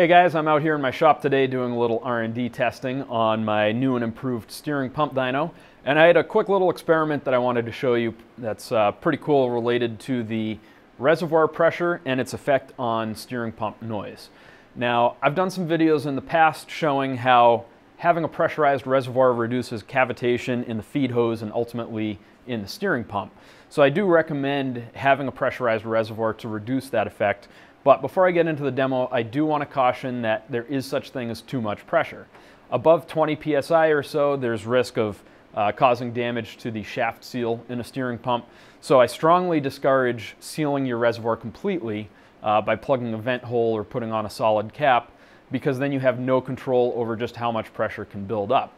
Hey guys, I'm out here in my shop today doing a little R&D testing on my new and improved steering pump dyno. And I had a quick little experiment that I wanted to show you that's uh, pretty cool related to the reservoir pressure and its effect on steering pump noise. Now, I've done some videos in the past showing how having a pressurized reservoir reduces cavitation in the feed hose and ultimately in the steering pump. So I do recommend having a pressurized reservoir to reduce that effect. But before I get into the demo, I do want to caution that there is such thing as too much pressure. Above 20 psi or so, there's risk of uh, causing damage to the shaft seal in a steering pump. So I strongly discourage sealing your reservoir completely uh, by plugging a vent hole or putting on a solid cap because then you have no control over just how much pressure can build up.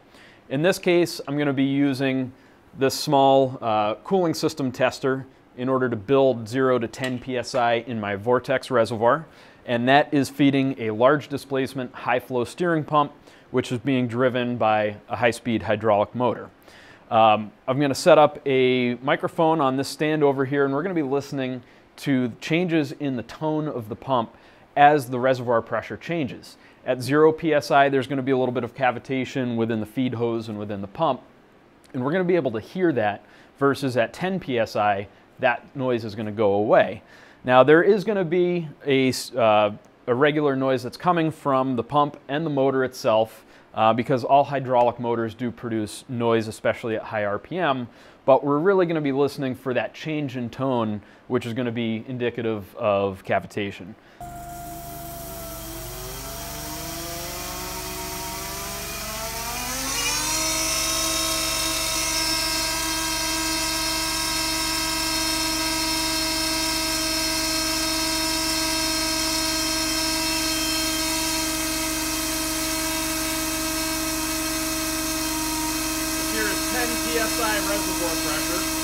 In this case, I'm going to be using this small uh, cooling system tester in order to build 0 to 10 psi in my Vortex reservoir. And that is feeding a large displacement high flow steering pump, which is being driven by a high speed hydraulic motor. Um, I'm going to set up a microphone on this stand over here, and we're going to be listening to changes in the tone of the pump as the reservoir pressure changes. At 0 psi, there's going to be a little bit of cavitation within the feed hose and within the pump, and we're going to be able to hear that versus at 10 psi, that noise is going to go away. Now, there is going to be a, uh, a regular noise that's coming from the pump and the motor itself uh, because all hydraulic motors do produce noise, especially at high RPM, but we're really going to be listening for that change in tone, which is going to be indicative of cavitation. Here is 10 psi reservoir pressure.